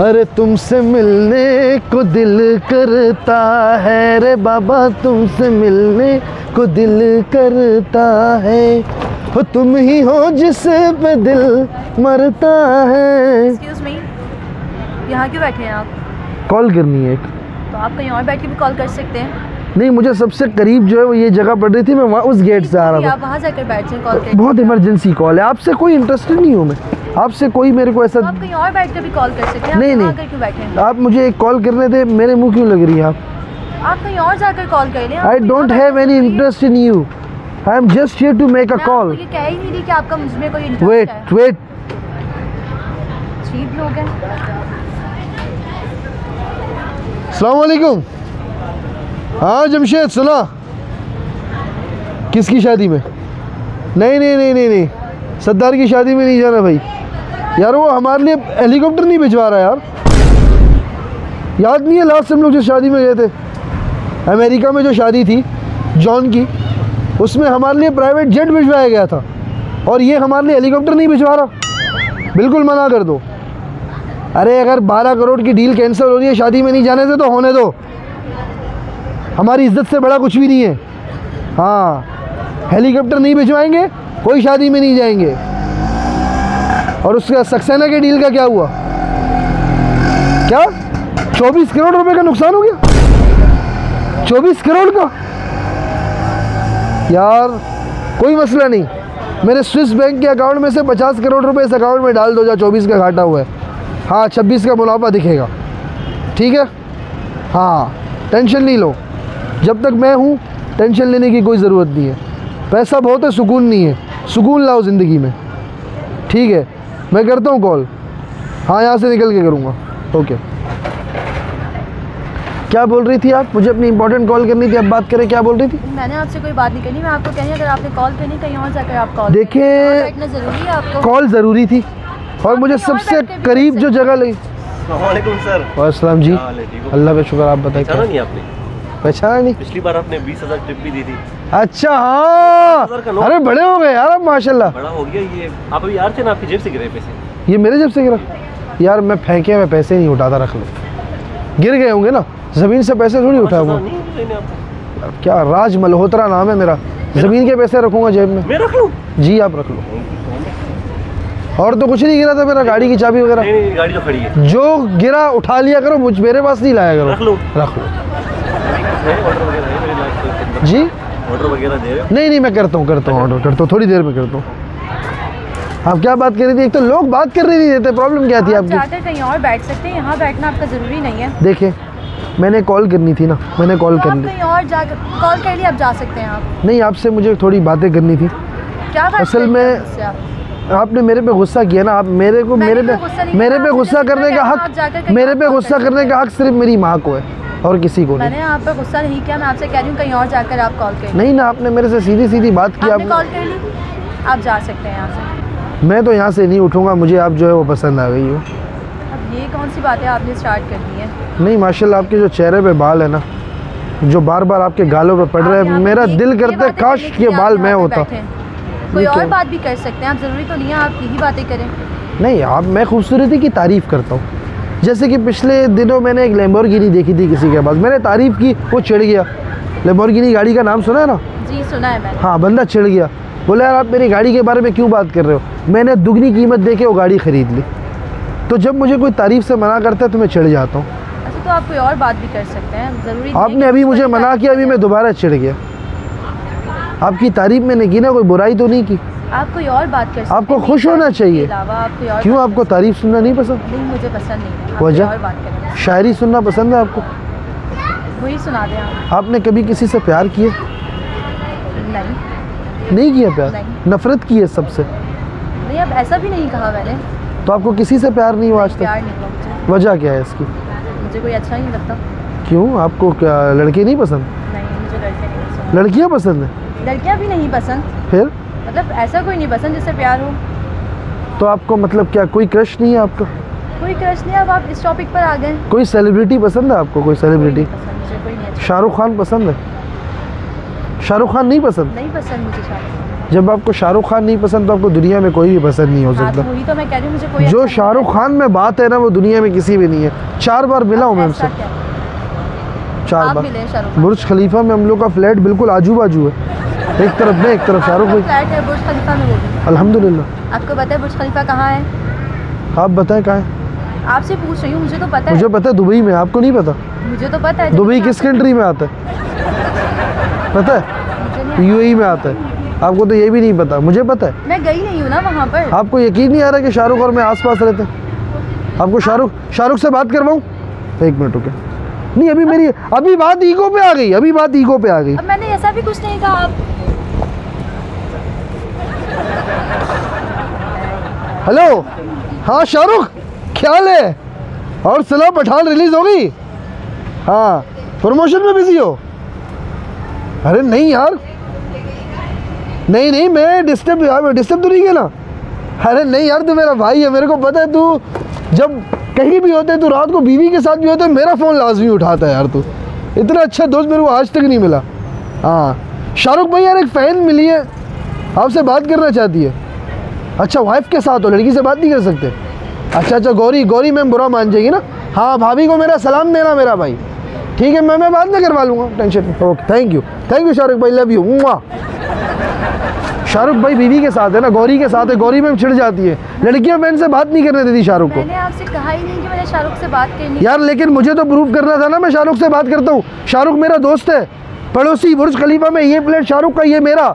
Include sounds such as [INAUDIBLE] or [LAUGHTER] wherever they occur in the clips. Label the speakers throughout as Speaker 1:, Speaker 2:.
Speaker 1: अरे तुमसे मिलने को दिल करता है रे बाबा तुमसे मिलने को दिल करता है। वो तुम ही हो जिस पे दिल मरता है।
Speaker 2: यहाँ क्यों बैठे हैं आप?
Speaker 1: कॉल करनी है
Speaker 2: तो आप कहीं और बैठ के भी कॉल कर सकते हैं।
Speaker 1: नहीं मुझे सबसे करीब जो है वो ये जगह पड़ रही थी मैं वहाँ उस गेट से आ रहा
Speaker 2: आप वहाँ जाकर बैठ जाएँ
Speaker 1: था बहुत इमरजेंसी कॉल है। आपसे कोई इंटरेस्टेड नहीं हूँ मैं। आपसे कोई मेरे को ऐसा
Speaker 2: आप कहीं और बैठ कर भी कॉल कर सकते हैं।
Speaker 1: नहीं, नहीं। आप मुझे एक कॉल करने थे मेरे मुँह क्यों लग रही है आप?
Speaker 2: आप कहीं और जाकर कॉल कर लें।
Speaker 1: I don't have any interest in you I am just here to make a call
Speaker 2: ये कह ही नहीं रही कि आपका मुझमें कोई इंटरेस्ट है।
Speaker 1: वेट वेट
Speaker 2: अजीब लोग हैं।
Speaker 1: अस्सलाम वालेकुम हाँ जमशेद, सुना। किसकी शादी में? नहीं नहीं नहीं नहीं नहीं। सद्दार की शादी में नहीं जाना भाई। यार, वो हमारे लिए हेलीकॉप्टर नहीं भिजवा रहा यार। याद नहीं है लास्ट हम लोग जो शादी में गए थे? अमेरिका में जो शादी थी, जॉन की, उसमें हमारे लिए प्राइवेट जेट भिजवाया गया था। और ये हमारे लिए हेलीकॉप्टर नहीं भिजवा रहा। बिल्कुल मना कर दो। अरे, अगर 12 करोड़ की डील कैंसिल हो रही है, शादी में नहीं जाने से तो होने दो। हमारी इज़्ज़त से बड़ा कुछ भी नहीं है। हाँ हेलीकॉप्टर नहीं भिजवाएँगे, कोई शादी में नहीं जाएँगे। और उसका सक्सेना के डील का क्या हुआ? क्या? 24 करोड़ रुपए का नुकसान हो गया? 24 करोड़ का? यार, कोई मसला नहीं। मेरे स्विस बैंक के अकाउंट में से 50 करोड़ रुपए इस अकाउंट में डाल दो जहाँ 24 का घाटा हुआ है। हाँ 26 का मुनाफा दिखेगा। ठीक है? हाँ टेंशन नहीं लो। जब तक मैं हूँ टेंशन लेने की कोई ज़रूरत नहीं है। पैसा बहुत है सुकून नहीं है। सुकून लाओ ज़िंदगी में। ठीक है? मैं करता हूँ कॉल हाँ यहाँ से निकल के करूँगा। ओके क्या बोल रही थी आप? मुझे अपनी इंपॉर्टेंट कॉल करनी थी अब बात करें क्या बोल रही थी?
Speaker 2: मैंने आपसे कोई बात नहीं करनी मैं आपको कहीं अगर आपने कॉल करनी कहीं और जाकर आप कॉल
Speaker 1: देखिए-
Speaker 2: करें। ज़रूरी है आपको।
Speaker 1: कॉल ज़रूरी थी। और मुझे सबसे करीब जो जगह लगी।
Speaker 3: वालेकुम सर।
Speaker 1: वालेकुम जी
Speaker 3: है, ठीक हो?
Speaker 1: अल्लाह का शुक्र आप बताइए
Speaker 3: नहीं आपने?
Speaker 1: पहचाना नहीं।
Speaker 3: पिछली बार आपने बीस हज़ार टिप भी दी थी।
Speaker 1: अच्छा हाँ। अरे बड़े हो गए यार अब माशाल्लाह।
Speaker 3: बड़ा हो गया ये। आप अभी यार थे ना आपकी जेब से गिरे पैसे।
Speaker 1: ये मेरे जब से गिरा? यार मैं फेंके हुए पैसे नहीं उठाता रख लो। गिर गए होंगे ना? ज़मीन से पैसे थोड़ी उठा
Speaker 3: पाँच
Speaker 1: हुआ
Speaker 3: हज़ार नहीं देने आपको।
Speaker 1: क्या राज मल्होत्रा नाम है मेरा। ज़मीन के पैसे रखूँगा जेब में।
Speaker 3: मैं रख लूँ?
Speaker 1: जी आप रख लो। और तो कुछ नहीं गिरा था मेरा गाड़ी की चाबी वगैरह?
Speaker 3: गाड़ी तो खड़ी है।
Speaker 1: जो गिरा उठा लिया करो मुझ मेरे पास नहीं लाया करो। रख लूँ।
Speaker 3: रख लो।
Speaker 1: जी?
Speaker 3: ऑर्डर वगैरह दे रहे
Speaker 1: नहीं नहीं मैं करता हूँ करता हूँ ऑर्डर करता हूँ थोड़ी देर में करता हूँ। आप क्या बात कर रही थी? एक तो लोग बात करने नहीं देते प्रॉब्लम क्या थी
Speaker 2: आप
Speaker 1: आपकी?
Speaker 2: चाहते कहीं और बैठ सकते हैं यहाँ बैठना आपका ज़रूरी नहीं है।
Speaker 1: देखिए मैंने कॉल करनी थी ना मैंने कॉल
Speaker 2: तो
Speaker 1: कर ली
Speaker 2: और कॉल कर लिए आप जा सकते हैं आप।
Speaker 1: नहीं आपसे मुझे थोड़ी बातें करनी थी।
Speaker 2: क्या बात
Speaker 1: असल में? आपने मेरे पे गुस्सा किया ना आप मेरे को मेरे पे मेरे पे गुस्सा करने का हक मेरे पे गुस्सा करने का हक सिर्फ़ मेरी माँ को है। और किसी को नहीं
Speaker 2: मैंने आप पर गुस्सा नहीं किया मैं आपसे कह रही हूँ कहीं और जाकर आप कॉल कर।
Speaker 1: नहीं ना आपने मेरे से सीधी सीधी बात की आप
Speaker 2: कॉल कर ली? आप जा सकते हैं यहाँ से।
Speaker 1: मैं तो यहाँ से नहीं उठूँगा मुझे आप जो है वो पसंद आ गई हो।
Speaker 2: अब ये कौन सी बातें आपने स्टार्ट कर दी है?
Speaker 1: नहीं माशाल्लाह आपके जो चेहरे पे बाल है ना जो बार बार आपके गालों पे पड़ रहे हैं मेरा दिल करता है काश ये बाल मैं होता।
Speaker 2: कोई और बात भी कर सकते हैं आप ज़रूरी तो नहीं है आप यही बातें करें।
Speaker 1: नहीं आप मैं खूबसूरती की तारीफ़ करता हूँ। जैसे कि पिछले दिनों मैंने एक लेम्बोर्गिनी देखी थी किसी के पास। मैंने तारीफ़ की वो चिड़ गया। लेम्बोर्गिनी गाड़ी का नाम सुना है ना?
Speaker 2: जी सुना है मैंने।
Speaker 1: हाँ बंदा चिड़ गया। बोले यार आप मेरी गाड़ी के बारे में क्यों बात कर रहे हो? मैंने दुगनी कीमत दे के वो गाड़ी ख़रीद ली। तो जब मुझे कोई तारीफ़ से मना करता है तो मैं चिढ़ जाता हूँ।
Speaker 2: अच्छा तो आप कोई और बात भी कर सकते हैं। ज़रूरी
Speaker 1: आपने अभी मुझे मना किया अभी मैं दोबारा चिड़ गया। आपकी तारीफ़ मैंने की ना कोई बुराई तो नहीं की?
Speaker 2: आप कोई और बात कर सकते
Speaker 1: आपको खुश होना चाहिए। क्यों आपको तारीफ़ सुनना नहीं पसंद?
Speaker 2: नहीं मुझे पसंद नहीं है।
Speaker 1: वजह? शायरी सुनना पसंद है आपको?
Speaker 2: वही सुना दें आप।
Speaker 1: आपने कभी किसी से प्यार किया?
Speaker 2: नहीं।
Speaker 1: नहीं किया प्यार?
Speaker 2: नहीं।
Speaker 1: नफरत की है सबसे?
Speaker 2: नहीं अब ऐसा भी नहीं कहा मैंने।
Speaker 1: तो आपको किसी से प्यार नहीं हुआ आज तक? वजह क्या है इसकी?
Speaker 2: मुझे कोई अच्छा नहीं लगता।
Speaker 1: क्यों? आपको क्या लड़के नहीं पसंद?
Speaker 2: नहीं मुझे लड़के नहीं पसंद।
Speaker 1: लड़कियाँ पसंद है?
Speaker 2: लड़कियाँ भी नहीं पसंद।
Speaker 1: फिर?
Speaker 2: मतलब ऐसा कोई नहीं पसंद जिससे प्यार हो।
Speaker 1: तो आपको मतलब क्या कोई क्रश नहीं है आपका?
Speaker 2: कोई क्रश नहीं अब आप इस टॉपिक पर आ गए।
Speaker 1: कोई सेलिब्रिटी पसंद है आपको कोई सेलिब्रिटी
Speaker 2: अच्छा।
Speaker 1: शाहरुख खान पसंद है? शाहरुख खान नहीं पसंद?
Speaker 2: नहीं पसंद मुझे शाहरुख
Speaker 1: जब आपको शाहरुख खान नहीं पसंद तो आपको दुनिया में कोई भी पसंद नहीं हो
Speaker 2: हाँ तो
Speaker 1: सकता
Speaker 2: वही तो मैं कह रही हूँ मुझे कोई
Speaker 1: जो
Speaker 2: अच्छा
Speaker 1: शाहरुख खान में बात है ना वो दुनिया में किसी भी नहीं है। चार बार मिला हूँ मैं उनसे। चार बार। बुर्ज खलीफा में हम लोग का फ्लैट बिल्कुल आजू बाजू है। एक तरफ़ में एक तरफ़ शाहरुख भाई।
Speaker 2: फ्लैट है बुर्ज खलीफा में वो
Speaker 1: अल्हम्दुलिल्लाह।
Speaker 2: आपको पता है बुर्ज खलीफा कहाँ है?
Speaker 1: आप बताएँ कहाँ है?
Speaker 2: आपसे पूछ रही हूँ मुझे तो पता
Speaker 1: मुझे पता है दुबई में आपको नहीं पता?
Speaker 2: मुझे तो पता है
Speaker 1: दुबई किस कंट्री में आता है? पता है?
Speaker 2: नहीं-
Speaker 1: यूएई में आता है। आपको तो ये भी नहीं पता। मुझे पता है।
Speaker 2: मैं गई नहीं हूँ ना वहाँ पर।
Speaker 1: आपको यकीन नहीं आ रहा कि शाहरुख और मैं आसपास रहते हैं? आपको शाहरुख शाहरुख से बात करवाऊँ? एक मिनट रुके। नहीं अभी मेरी अभी बात ईगो पे आ गई अभी बात ईगो पे आ गई।
Speaker 2: मैंने ऐसा भी कुछ नहीं कहा। आप
Speaker 1: हेलो? हाँ शाहरुख क्या है? और सुना पठान रिलीज़ हो गई? हाँ प्रमोशन में बिज़ी हो? अरे नहीं यार। नहीं नहीं, मैं डिस्टर्ब यार डिस्टर्ब तो नहीं किया ना। अरे नहीं यार, तू मेरा भाई है, मेरे को पता है, तू जब कहीं भी होते, तू रात को बीवी के साथ भी होते, मेरा फ़ोन लाजमी उठाता है यार तू। इतना अच्छा दोस्त मेरे को आज तक नहीं मिला। हाँ शाहरुख भाई यार एक फ़ैन मिली है। आपसे बात करना चाहती है। अच्छा वाइफ के साथ हो लड़की से बात नहीं कर सकते। अच्छा अच्छा गौरी गौरी मैम बुरा मान जाएगी ना। हाँ भाभी को मेरा सलाम देना मेरा भाई। ठीक है मैं मैं बाद में करवा लूँगा टेंशन नहीं। Okay thank you thank you Shahrukh भाई लव यू वाह शाहरुख भाई बीवी के साथ है ना गौरी के साथ है गौरी मैम छिड़ जाती है। लड़कियाँ बहन से बात नहीं करने देती शाहरुख को।
Speaker 2: मैंने आपसे कहा ही नहीं कि मैंने शाहरुख से बात करनी।
Speaker 1: यार लेकिन मुझे तो प्रूव करना था ना मैं शाहरुख से बात करता हूँ। शाहरुख मेरा दोस्त है पड़ोसी बुर्ज खलीफा में ये प्लेट शाहरुख का ये मेरा।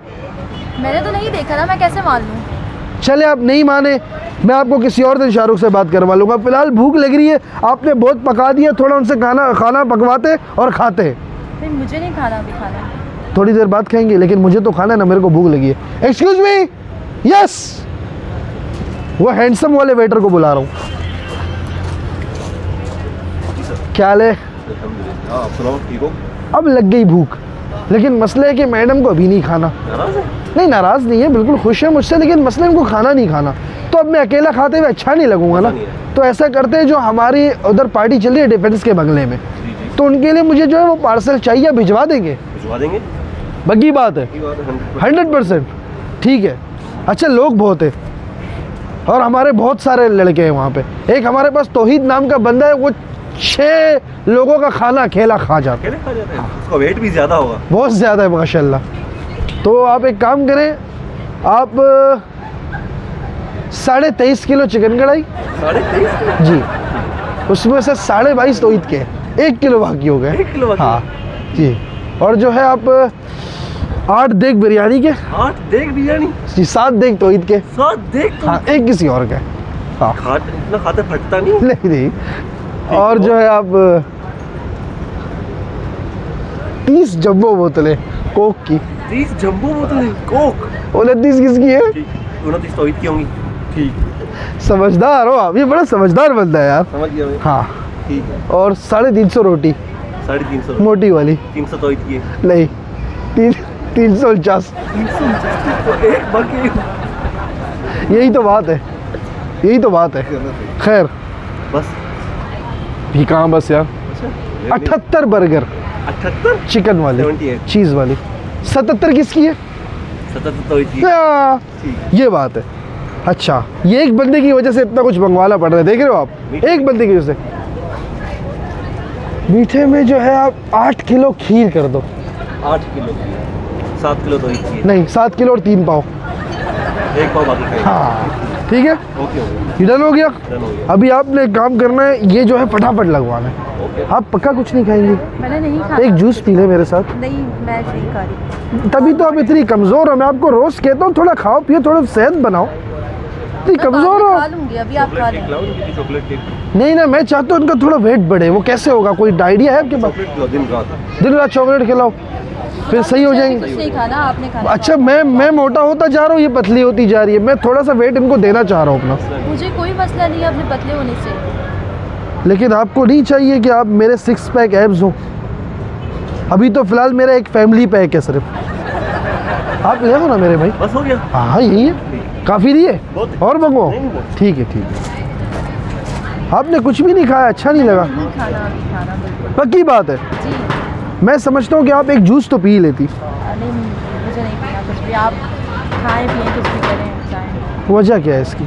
Speaker 2: मैंने तो नहीं देखा ना मैं कैसे मान लूँ?
Speaker 1: चले आप नहीं माने। मैं आपको किसी और दिन शाहरुख से बात करवा लूँगा। फ़िलहाल भूख लग रही है। आपने बहुत पका दिया थोड़ा उनसे खाना खाना पकवाते और खाते।
Speaker 2: फिर मुझे नहीं खाना अभी खाना।
Speaker 1: थोड़ी देर बाद खाएँगे लेकिन मुझे तो खाना है ना मेरे को भूख लगी है। एक्सक्यूज मी यस वो हैंडसम वाले वेटर को बुला रहा हूँ। क्या है?
Speaker 3: हाँ, हो?
Speaker 1: अब लग गई भूख। लेकिन मसला है कि मैडम को अभी नहीं खाना।
Speaker 3: नाराज़ है?
Speaker 1: नहीं नाराज़ नहीं है बिल्कुल खुश है मुझसे लेकिन मसला इनको खाना नहीं खाना। तो अब मैं अकेला खाते हुए अच्छा नहीं लगूँगा ना। तो ऐसा करते हैं जो हमारी उधर पार्टी चल रही है डिफेंस के बंगले में। तो उनके लिए मुझे जो है वो पार्सल चाहिए भिजवा देंगे?
Speaker 3: भिजवा देंगे।
Speaker 1: बग्गी बात है।
Speaker 3: ये बात 100%
Speaker 1: हंड्रेड परसेंट। ठीक है। अच्छा लोग बहुत है। और हमारे बहुत सारे लड़के हैं वहाँ पे। एक हमारे पास तोहीद नाम का बंदा है वो छः लोगों का खाना अकेला खा जाता है।
Speaker 3: खा हैं? उसका वेट भी ज़्यादा होगा।
Speaker 1: बहुत ज़्यादा है माशाल्लाह। तो आप एक काम करें आप साढ़े तेईस किलो चिकन कढ़ाई।
Speaker 3: साढ़े तेईस
Speaker 1: जी। उसमें से साढ़े बाईस तोईद के एक किलो बाकी हो गए
Speaker 3: एक किलो
Speaker 1: हाँ जी। और जो है आप आठ देग बिरयानी के।
Speaker 3: आठ देख बिरयानी?
Speaker 1: जी सात देग तोईद के।
Speaker 3: सात देख तो?
Speaker 1: हाँ एक किसी और के। हाँ।
Speaker 3: खाट इतना खाते फटता नहीं?
Speaker 1: नहीं नहीं। और जो है आप तीस जम्बो बोतलें कोक की।
Speaker 3: तीस जम्बो बोतल कोक?
Speaker 1: उनतीस किसकी है?
Speaker 3: उनतीस तो की होंगी। ठीक।
Speaker 1: समझदार हो आप ये बड़ा समझदार बंदा है यार।
Speaker 3: समझ गया मैं।
Speaker 1: हाँ।
Speaker 3: ठीक। है
Speaker 1: और साढ़े तीन सौ रोटी।
Speaker 3: साढ़े तीन सौ
Speaker 1: मोटी वाली।
Speaker 3: तीन सौ तो की है।
Speaker 1: नहीं तीन तीन सौ उनचास
Speaker 3: तो एक बाकी
Speaker 1: यही तो बात है। यही तो बात है। खैर।
Speaker 3: बस।
Speaker 1: भी कहाँ बस यार?
Speaker 3: अच्छा।
Speaker 1: अठहत्तर बर्गर।
Speaker 3: अठहत्तर?
Speaker 1: चिकन वाले। चीज़ वाली। सतहत्तर किसकी है?
Speaker 3: सतहत्तर तो
Speaker 1: हाँ, ये बात है। अच्छा ये एक बंदे की वजह से इतना कुछ मंगवाना पड़ रहा है। देख रहे हो आप? एक बंदे की वजह से। मीठे में जो है आप आठ किलो खीर कर दो।
Speaker 3: आठ किलो सात किलो तो
Speaker 1: नहीं सात किलो और तीन पाव।
Speaker 3: एक पाव बाकी
Speaker 1: हाँ। ठीक है?
Speaker 3: ओके
Speaker 1: डन हो गया।
Speaker 3: डन हो गया।
Speaker 1: अभी आपने एक काम करना है ये जो है फटाफट लगवाना है। आप पक्का कुछ नहीं खाएँगे?
Speaker 2: मैंने नहीं खाना
Speaker 1: एक जूस पी ले मेरे साथ।
Speaker 2: नहीं मैं नहीं खा रही।
Speaker 1: तभी तो आप इतनी कमज़ोर हो मैं आपको रोज़ कहता हूँ थोड़ा खाओ पियो थोड़ा सेहत बनाओ। इतनी कमज़ोर हो।
Speaker 2: अभी आप खा
Speaker 1: नहीं ना मैं चाहता हूँ इनका थोड़ा वेट बढ़े वो कैसे होगा? कोई आइडिया है आपके पास?
Speaker 3: दिन रात।
Speaker 1: चॉकलेट खिलाओ। फिर सही हो जाएँगे?
Speaker 2: खाना आपने खाना
Speaker 1: अच्छा मैं मैं मोटा होता जा रहा हूँ ये पतली होती जा रही है। मैं थोड़ा सा वेट इनको देना चाह रहा हूँ अपना।
Speaker 2: मुझे कोई मसला नहीं है अपने पतले होने से।
Speaker 1: लेकिन आपको नहीं चाहिए कि आप मेरे सिक्स पैक एब्स हो। अभी तो फ़िलहाल मेरा एक फैमिली पैक है सिर्फ़। आप ले आओ ना मेरे भाई।
Speaker 3: बस हो गया।
Speaker 1: हाँ हाँ यही है। काफ़ी नहीं है? और मंगवाओ। ठीक है ठीक है। आपने कुछ भी नहीं खाया अच्छा नहीं लगा। पक्की बात है।
Speaker 2: जी।
Speaker 1: मैं समझता हूँ कि आप एक जूस तो पी लेती।
Speaker 2: नहीं मुझे नहीं पीना कुछ भी। आप खाएँ पिए कुछ भी करें
Speaker 1: वजह क्या है इसकी?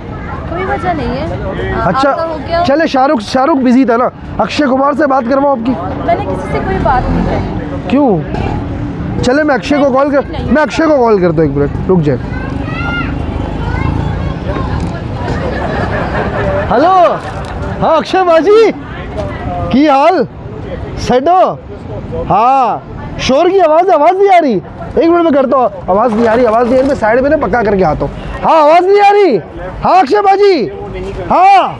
Speaker 2: कोई वजह नहीं है।
Speaker 1: अच्छा चले शाहरुख शाहरुख बिज़ी था ना? अक्षय कुमार से बात करवाओ आपकी।
Speaker 2: मैंने किसी से कोई बात नहीं करी।
Speaker 1: क्यों? चले मैं अक्षय को कॉल कर मैं अक्षय को कॉल करता हूँ एक मिनट रुक जाए। हेलो हाँ अक्षय बाजी। की हाल? सेट हो शोर की आवाज़ आवाज़ नहीं आ रही। एक मिनट में करता हूँ। आवाज़ नहीं आ रही आवाज़ नहीं आ रही मैं साइड में ना पक्का करके आता हूँ। हाँ आवाज़ नहीं आ रही। हाँ अक्षय बाजी। हाँ।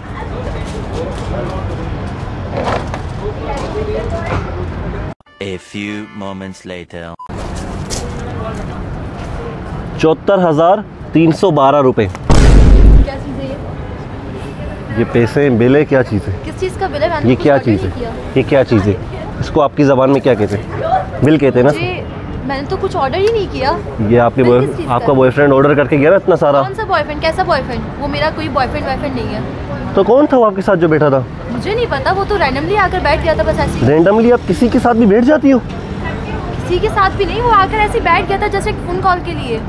Speaker 4: A few moments later.
Speaker 3: चौहत्तर हज़ार तीन सौ बारह रुपये
Speaker 2: क्या चीज़ है ये?
Speaker 3: ये पैसे बिल है क्या चीज़ है?
Speaker 2: किस चीज़ का बिल है
Speaker 3: ये क्या चीज़ है? ये क्या चीज़ है? इसको आपकी ज़बान में क्या कहते हैं? बिल कहते हैं ना?
Speaker 2: मैंने तो कुछ ऑर्डर ही नहीं किया।
Speaker 3: ये आपके
Speaker 2: का
Speaker 3: आपका बॉयफ्रेंड ऑर्डर करके गया ना इतना सारा?
Speaker 2: कौन सा बॉयफ्रेंड कैसा बॉयफ्रेंड वो मेरा कोई बॉयफ्रेंड वॉयफ्रेंड नहीं है।
Speaker 3: तो कौन था वो आपके साथ जो बैठा था?
Speaker 2: मुझे नहीं पता वो तो रैंडमली आकर बैठ गया था बस ऐसे।
Speaker 3: रेंडमली आप किसी के साथ भी बैठ जाती हो?
Speaker 2: किसी के साथ भी नहीं वो आकर ऐसे बैठ गया था जैसे फ़ोन कॉल के लिए।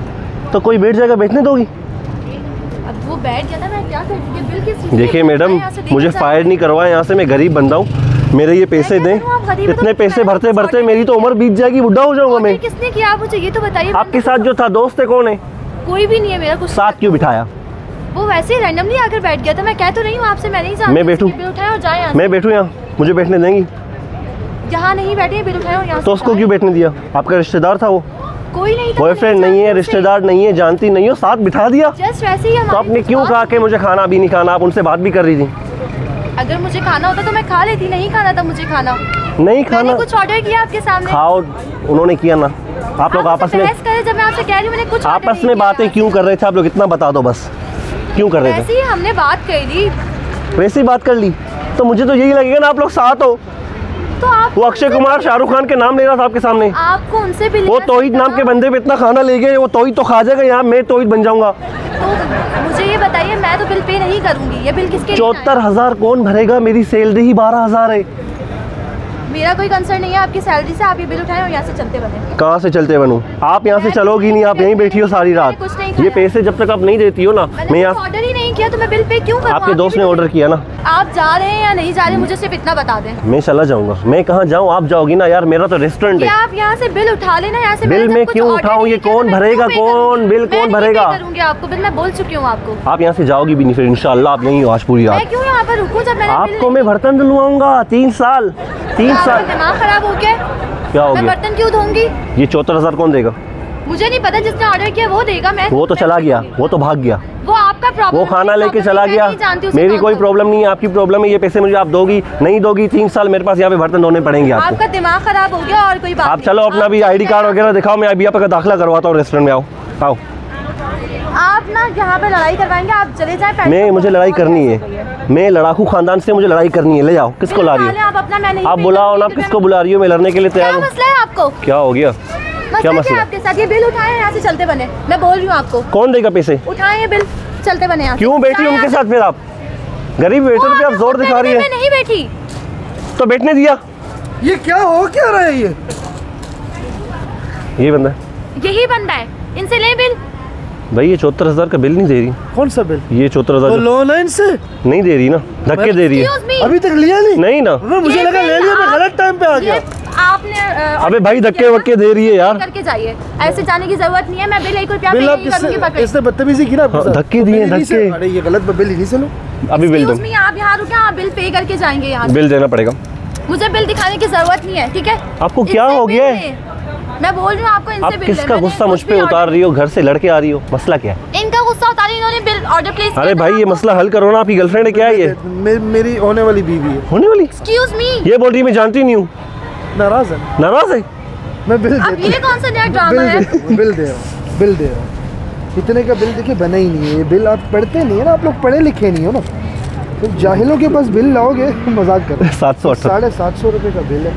Speaker 3: तो कोई बैठ जाएगा बैठने दोगी?
Speaker 2: अब वो बैठ गया था मैं क्या करूँ? ये बिल किस चीज़ का है?
Speaker 3: देखिए मैडम मुझे फायर नहीं करवाए यहाँ से मैं गरीब बंदा हूँ। मेरे ये पैसे दें।
Speaker 2: तो
Speaker 3: इतने पैसे भरते भरते मेरी तो उम्र बीत जाएगी बुढ़ा हो जाऊँगा मैं।
Speaker 2: किसने किया? आप मुझे ये तो बताइए।
Speaker 3: आपके साथ जो था दोस्त है कौन है?
Speaker 2: कोई भी नहीं है मेरा कुछ
Speaker 3: साथ क्यों बिठाया?
Speaker 2: वो वैसे ही रैंडमली आकर बैठ गया था मैं कह तो रही हूँ आपसे मैं नहीं जानती
Speaker 3: मैं बैठूं? मैं बैठूँ यहाँ? मुझे बैठने देंगी।
Speaker 2: यहाँ नहीं बैठे बिल उठाए और यहाँ
Speaker 3: तो उसको क्यों बैठने दिया? आपका रिश्तेदार था वो।
Speaker 2: कोई नहीं था
Speaker 3: बॉयफ्रेंड नहीं है रिश्तेदार नहीं है जानती नहीं हो साथ बिठा दिया।
Speaker 2: जस्ट वैसे ही
Speaker 3: तो आपने क्यों कहा कि मुझे खाना अभी नहीं खाना? आप उनसे बात भी कर रही थी।
Speaker 2: अगर मुझे खाना होता तो मैं खा लेती नहीं खाना था मुझे खाना।
Speaker 3: नहीं
Speaker 2: मैंने
Speaker 3: खाना।
Speaker 2: कुछ ऑर्डर किया आपके सामने।
Speaker 3: खाओ उन्होंने किया ना। आप लोग आपस में
Speaker 2: जब मैं आपसे कह रही हूँ मैंने कुछ
Speaker 3: आपस में बातें क्यों कर रहे थे? आप लोग इतना बता दो बस। क्यों कर रहे थे?
Speaker 2: वैसे हमने बात करी।
Speaker 3: वैसे ही बात कर ली। तो मुझे तो यही लगेगा ना आप लोग साथ हो।
Speaker 2: तो आप
Speaker 3: वो अक्षय कुमार शाहरुख खान के नाम ले रहा था आपके सामने।
Speaker 2: आपको उनसे भी
Speaker 3: वो तोहिद नाम के। बंदे पे इतना खाना ले गए वो तोहिद तो खा जाएगा यहाँ मैं तोहिद बन जाऊँगा।
Speaker 2: तो मुझे ये बताइए मैं तो बिल पे नहीं करूँगी। ये बिल किसके
Speaker 3: चौहत्तर हज़ार कौन भरेगा? मेरी सैलरी ही बारह हज़ार है?
Speaker 2: मेरा कोई कंसर्न नहीं है आपकी सैलरी से आप ये बिल उठाएँ और यहाँ से चलते बने।
Speaker 3: कहाँ से चलते बनूं? आप यहाँ से चलोगी नहीं आप यहीं बैठी हो सारी रात।
Speaker 2: कुछ नहीं
Speaker 3: ये पैसे जब तक आप नहीं देती हो ना मैं यहाँ
Speaker 2: ऑर्डर ही नहीं किया तो मैं बिल पे क्यों
Speaker 3: आपके दोस्त ने ऑर्डर किया ना।
Speaker 2: आप जा रहे हैं या नहीं जा रहे मुझे सिर्फ़ इतना बता दें।
Speaker 3: मैं चला जाऊँगा। मैं कहाँ जाऊँ? आप जाओगी ना यार मेरा तो रेस्टोरेंट है।
Speaker 2: आप यहाँ से बिल उठा लेना यहाँ से
Speaker 3: बिल मैं क्यों उठाऊं?
Speaker 2: नहीं
Speaker 3: ये कौन
Speaker 2: तो
Speaker 3: भरेगा? कौन? बिल कौन भरेगा?
Speaker 2: आपको बिल मैं बोल चुकी हूँ आपको।
Speaker 3: आप यहाँ से जाओगी भी नहीं फिर इंशाल्लाह आप यहीं हो आज पूरी रात।
Speaker 2: क्यों यहाँ पर रुकूं जब
Speaker 3: आपको मैं बर्तन धुलवाऊँगा तीन साल तीन
Speaker 2: आपका
Speaker 3: साल।
Speaker 2: दिमाग खराब हो गया
Speaker 3: क्या हो गया?
Speaker 2: बर्तन क्यों धोऊँगी
Speaker 3: ये चौहत्तर हज़ार कौन देगा?
Speaker 2: मुझे नहीं पता जिसने ऑर्डर किया वो देगा मैं
Speaker 3: वो तो चला गया वो तो भाग गया।
Speaker 2: वो आपका प्रॉब्लम
Speaker 3: वो खाना लेके चला गया। मेरी कोई प्रॉब्लम नहीं है आपकी प्रॉब्लम है ये पैसे मुझे आप दोगी नहीं दोगी तीन साल मेरे पास यहाँ पे बर्तन धोने पड़ेंगे आपको।
Speaker 2: आपका दिमाग खराब हो गया और कोई बात
Speaker 3: आप चलो अपना भी आईडी कार्ड वगैरह दिखाओ मैं अभी आपका दाखिला करवाता हूँ रेस्टोरेंट में आओ। आओ।
Speaker 2: आप ना यहाँ पे लड़ाई करवाएँगे आप चले जाए
Speaker 3: मैं
Speaker 2: तो
Speaker 3: मुझे लड़ाई करनी।
Speaker 2: है।
Speaker 3: मैं लड़ाकू खानदान से मुझे लड़ाई करनी है ले जाओ किसको ला रही हो?
Speaker 2: आप अपना मैं नहीं
Speaker 3: आप बुलाओ ना किसको
Speaker 2: तो
Speaker 3: बुला रही हो? मैं लड़ने के लिए तैयार हूँ।
Speaker 2: है आपको?
Speaker 3: क्या हो गया? क्या मसला?
Speaker 2: है आपके साथ? ये बिल उठाए यहाँ से चलते बने। मैं बोल रही हूँ आपको।
Speaker 3: कौन देगा पैसे?
Speaker 2: उठाए ये बिल चलते बने यहाँ
Speaker 3: क्यों बैठी उनके साथ फिर आप? गरीब। वेटर पे आप ज़ोर दिखा रही है।
Speaker 2: नहीं बैठी।
Speaker 3: तो बैठने दिया।
Speaker 1: ये क्या हो क्या रहा है ये?
Speaker 3: ये बंदा
Speaker 2: यही बंदा है। इनसे ले बिल।
Speaker 3: भाई ये चौहत्तर हज़ार का बिल नहीं दे रही।
Speaker 1: कौन सा बिल?
Speaker 3: ये चौहत्तर हज़ार
Speaker 1: लोन है इनसे?
Speaker 3: नहीं दे रही ना धक्के दे रही है।
Speaker 1: अभी तक लिया नहीं?
Speaker 3: नहीं ना।
Speaker 1: अबे मुझे लगा ले लिया मैं गलत टाइम पे आ गया।
Speaker 2: आपने
Speaker 3: अबे भाई धक्के वक्के दे रही है यार।
Speaker 2: करके जाइए। ऐसे जाने की ज़रूरत नहीं है मैं बिल एक रुपया
Speaker 1: बिल आप इसने बदतमीजी की ना
Speaker 3: हाँ? धक्के
Speaker 1: तो
Speaker 3: दिए, धक्के।
Speaker 1: अरे ये गलत बिल इन्हीं से लो।
Speaker 3: अभी बिल दो।
Speaker 2: आप यहाँ रुके आप बिल पे करके जाएँगे यहाँ
Speaker 3: बिल देना पड़ेगा।
Speaker 2: मुझे बिल दिखाने की ज़रूरत नहीं है ठीक है?
Speaker 3: आपको क्या हो गया।
Speaker 2: मैं बोल रही हूँ आपको इनसे
Speaker 3: आप किसका गुस्सा मुझ पे उतार रही हो घर से लड़के आ रही हो? मसला क्या है?
Speaker 2: इनका गुस्सा उतार इन्होंने बिल ऑर्डर प्लेस
Speaker 3: अरे भाई ये मसला हल करो ना आपकी गर्लफ्रेंड है क्या ये?
Speaker 1: मेरी होने वाली बीवी है।
Speaker 3: होने वाली?
Speaker 2: एक्सक्यूज मी
Speaker 3: ये बोल रही मैं जानती नहीं हूँ।
Speaker 1: नाराज़ है।
Speaker 3: नाराज़ है?
Speaker 1: मैं बिल
Speaker 2: अब
Speaker 1: दे
Speaker 2: ये कौन सा नया ड्रामा है?
Speaker 1: बिल बिल दे रहा हूँ बिल दे रहा हूँ। इतने का बिल देखिए बना ही नहीं है। ये बिल आप पढ़ते नहीं है ना आप लोग पढ़े लिखे नहीं हो ना। तो जाहिलों के पास बिल लाओगे मज़ाक कर।
Speaker 3: सात सौ
Speaker 1: साढ़े सात सौ रुपये का बिल है।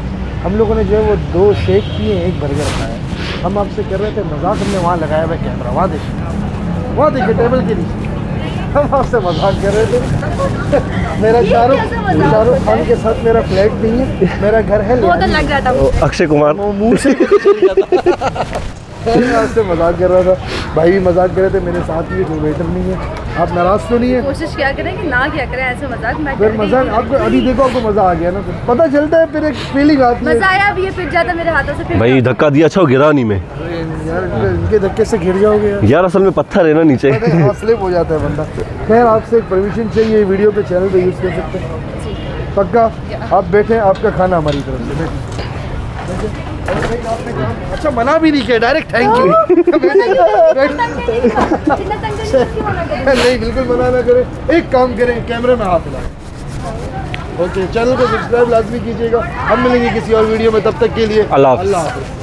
Speaker 1: हम लोगों ने जो है वो दो शेक किए एक बर्गर खाया। हम आपसे कर रहे थे मज़ाक हमने वहाँ लगाया हुआ कैमरा वहाँ देखिए वहाँ देखिए टेबल के नीचे। हम आपसे मज़ाक कर रहे थे। [LAUGHS] मेरा शाहरुख शाहरुख खान के साथ मेरा फ्लैट नहीं है मेरा घर है
Speaker 3: अक्षय कुमार।
Speaker 1: से [LAUGHS] आपसे मज़ाक कर रहा था। भाई भी मज़ाक कर रहे थे मेरे साथ ही कोई वेटर नहीं है। आप नाराज़ तो नहीं है?
Speaker 2: कोशिश क्या करें कि ना क्या करें ऐसे मज़ाक मैं
Speaker 1: फिर मज़ाक आपको अभी देखो आपको मज़ा आ गया ना। फिर पता चलता है फिर एक फीलिंग आती है।
Speaker 2: मज़ा आया अब ये पिट जाता मेरे हाथों से फिर
Speaker 3: भाई धक्का दिया अच्छा गिरा नहीं मैं।
Speaker 1: यार इनके- धक्के से गिर जाओगे यार।
Speaker 3: यार असल में पत्थर है ना नीचे।
Speaker 1: स्लिप हो जाता है बंदा। खैर आपसे एक परमिशन चाहिए वीडियो पे चैनल पे यूज़ कर सकते हैं। पक्का? आप बैठे आपका खाना हमारी तरफ़ से। बैठिए। अच्छा मना भी नहीं किया डायरेक्ट थैंक यू? नहीं बिल्कुल मना ना करें। एक काम करें कैमरे में हाथ हिलाएँ। ओके चैनल को सब्सक्राइब लाजमी कीजिएगा। हम मिलेंगे किसी और वीडियो में तब तक के लिए
Speaker 3: अल्लाह
Speaker 1: अल्लाह हाफ़िज़।